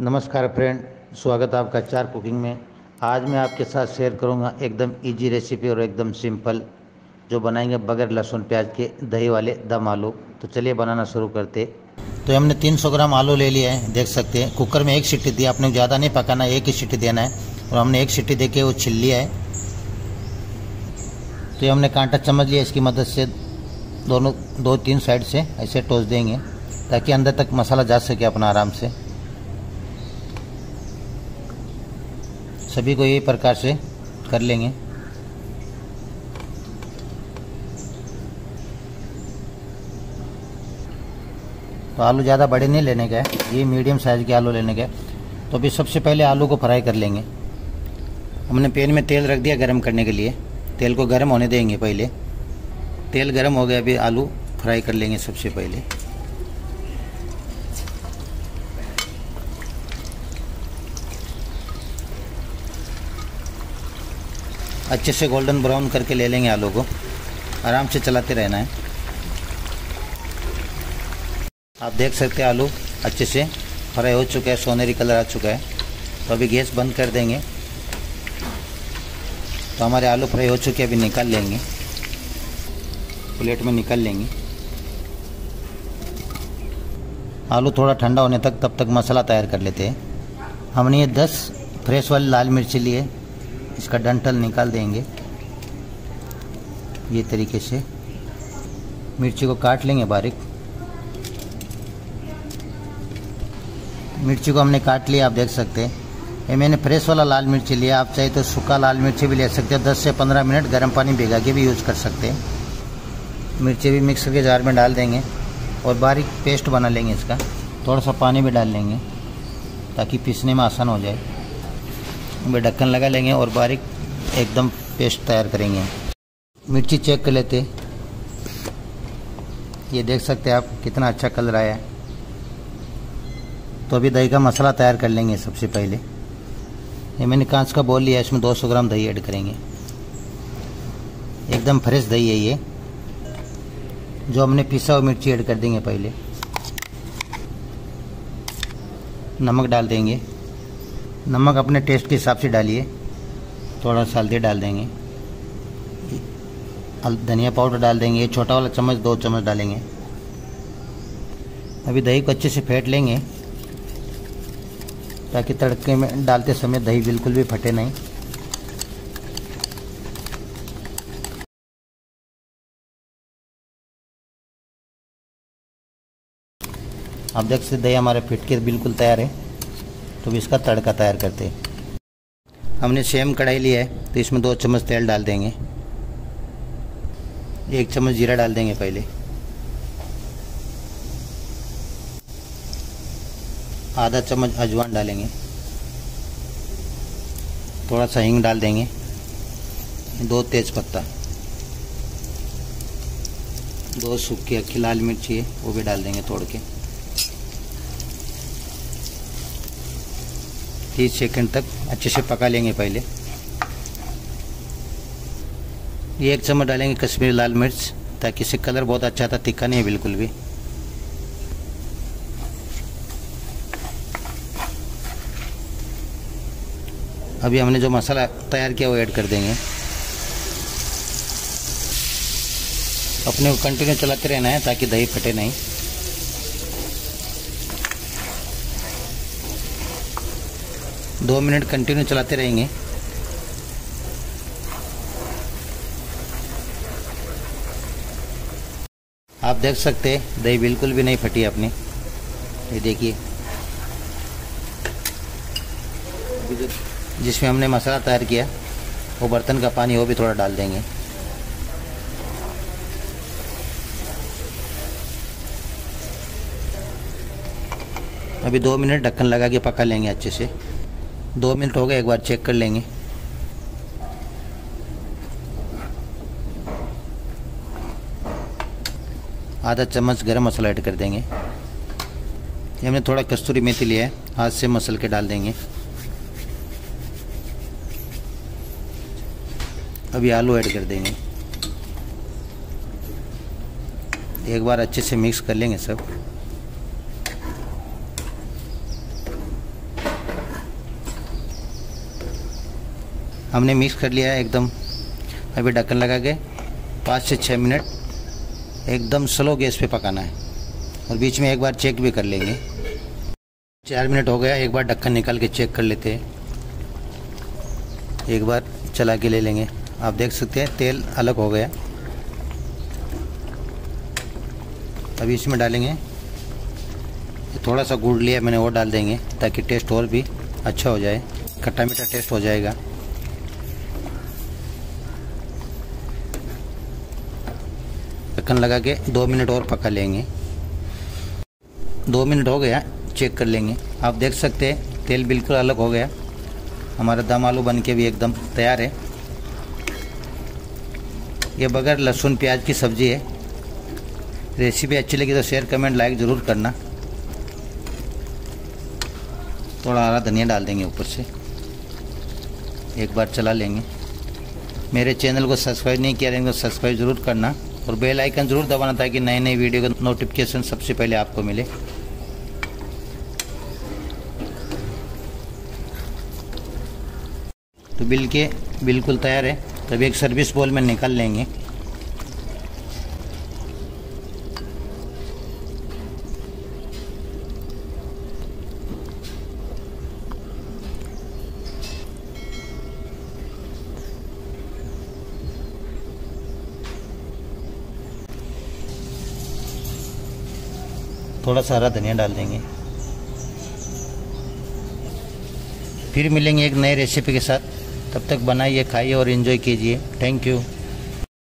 नमस्कार फ्रेंड, स्वागत है आपका चार कुकिंग में। आज मैं आपके साथ शेयर करूँगा एकदम इजी रेसिपी और एकदम सिंपल जो बनाएँगे बगैर लहसुन, प्याज के दही वाले दम आलू। तो चलिए बनाना शुरू करते। तो हमने 300 ग्राम आलू ले लिया है, देख सकते हैं। कुकर में एक सीटी दी आपने ज़्यादा नहीं पकाना, एक ही सीटी देना है। और हमने एक सीटी दे के वो छिल लिया है। तो ये हमने कांटा चम्मच लिया, इसकी मदद से दोनों, दो तीन साइड से ऐसे टोस देंगे, ताकि अंदर तक मसाला जा सके अपना आराम से। सभी को यही प्रकार से कर लेंगे। तो आलू ज़्यादा बड़े नहीं लेने का है, ये मीडियम साइज़ के आलू लेने का है। तो अभी सबसे पहले आलू को फ्राई कर लेंगे। हमने पैन में तेल रख दिया गरम करने के लिए। तेल को गरम होने देंगे पहले। तेल गरम हो गया, अभी आलू फ्राई कर लेंगे सबसे पहले। अच्छे से गोल्डन ब्राउन करके ले लेंगे आलू को। आराम से चलाते रहना है। आप देख सकते हैं आलू अच्छे से फ्राई हो चुका है सोनेरी कलर आ चुका है। तो अभी गैस बंद कर देंगे। तो हमारे आलू फ्राई हो चुके अभी निकाल लेंगे। प्लेट में निकाल लेंगे। आलू थोड़ा ठंडा होने तक, तब तक मसाला तैयार कर लेते हैं। हमने ये 10 फ्रेश वाली लाल मिर्ची लिए इसका डंठल निकाल देंगे। ये तरीके से। मिर्ची को काट लेंगे बारीक। मिर्ची को हमने काट लिया, आप देख सकते हैं। ये मैंने फ्रेश वाला लाल मिर्ची लिया, आप चाहे तो सूखा लाल मिर्ची भी ले सकते हैं 10 से 15 मिनट गर्म पानी भिगा के भी यूज़ कर सकते हैं। मिर्ची भी मिक्सर के जार में डाल देंगे और बारीक पेस्ट बना लेंगे इसका। थोड़ा सा पानी भी डाल लेंगे ताकि पीसने में आसान हो जाए। में ढक्कन लगा लेंगे और बारीक एकदम पेस्ट तैयार करेंगे। मिर्ची चेक कर लेते। ये देख सकते हैं आप कितना अच्छा कलर आया है। तो अभी दही का मसाला तैयार कर लेंगे सबसे पहले। ये मैंने कांच का बोल लिया इसमें 200 ग्राम दही ऐड करेंगे। एकदम फ्रेश दही है ये। जो हमने पिसा हुआ मिर्ची ऐड कर देंगे पहले। नमक डाल देंगे। नमक अपने टेस्ट के हिसाब से डालिए। थोड़ा सा हल्दी डाल देंगे। धनिया पाउडर डाल देंगे। छोटा वाला चम्मच, दो चम्मच डालेंगे। अभी दही को अच्छे से फेंट लेंगे, ताकि तड़के में डालते समय दही बिल्कुल भी फटे नहीं। आप देख सकते दही हमारे फिट के बिल्कुल तैयार है। तो इसका तड़का तैयार करते हैं। हमने सेम कढ़ाई लिया है तो इसमें दो चम्मच तेल डाल देंगे। एक चम्मच जीरा डाल देंगे पहले। आधा चम्मच अजवान डालेंगे। थोड़ा सा हींग डाल देंगे। दो तेज पत्ता दो सूखी अक्खी लाल मिर्ची है वो भी डाल देंगे तोड़ के। तीस सेकंड तक अच्छे से पका लेंगे पहले। ये एक चम्मच डालेंगे कश्मीरी लाल मिर्च, ताकि इससे कलर बहुत अच्छा था तिक्का नहीं है बिल्कुल भी। अभी हमने जो मसाला तैयार किया, वो ऐड कर देंगे। अपने को कंटिन्यू चलाते रहना है, ताकि दही फटे नहीं। दो मिनट कंटिन्यू चलाते रहेंगे। आप देख सकते हैं, दही बिल्कुल भी नहीं फटी अपनी ये देखिए। जिसमें हमने मसाला तैयार किया, वो बर्तन का पानी वो भी थोड़ा डाल देंगे। अभी दो मिनट ढक्कन लगा के पका लेंगे अच्छे से। दो मिनट हो गए, एक बार चेक कर लेंगे। आधा चम्मच गरम मसाला ऐड कर देंगे। ये हमने थोड़ा कस्तूरी मेथी लिया है, हाथ से मसल के डाल देंगे। अभी आलू ऐड कर देंगे। एक बार अच्छे से मिक्स कर लेंगे सब। हमने मिक्स कर लिया है एकदम। अभी ढक्कन लगा के पाँच से छः मिनट एकदम स्लो गैस पे पकाना है। और बीच में एक बार चेक भी कर लेंगे। चार मिनट हो गया, एक बार ढक्कन निकाल के चेक कर लेते हैं। एक बार चला के ले लेंगे। आप देख सकते हैं, तेल अलग हो गया। अभी इसमें डालेंगे। थोड़ा सा गुड़ लिया, मैंने वो डाल देंगे, ताकि टेस्ट और भी अच्छा हो जाए। खट्टा मीठा टेस्ट हो जाएगा। ढक्कन लगा के दो मिनट और पका लेंगे। दो मिनट हो गया चेक कर लेंगे। आप देख सकते हैं, तेल बिल्कुल अलग हो गया। हमारा दम आलू बन के भी एकदम तैयार है। ये बगैर लहसुन, प्याज की सब्ज़ी है। रेसिपी अच्छी लगी तो शेयर कमेंट लाइक ज़रूर करना। थोड़ा हरा धनिया डाल देंगे ऊपर से। एक बार चला लेंगे। मेरे चैनल को सब्सक्राइब नहीं किया रहेंगे सब्सक्राइब ज़रूर करना। और बेल आइकन ज़रूर दबाना ताकि नए नए वीडियो का नोटिफिकेशन सबसे पहले आपको मिले। तो बिल के, बिल्कुल तैयार है। तभी एक सर्विस बॉल में निकाल लेंगे। थोड़ा सा हरा धनिया डाल देंगे। फिर मिलेंगे एक नए रेसिपी के साथ। तब तक बनाइए, खाइए और इन्जॉय कीजिए। Thank you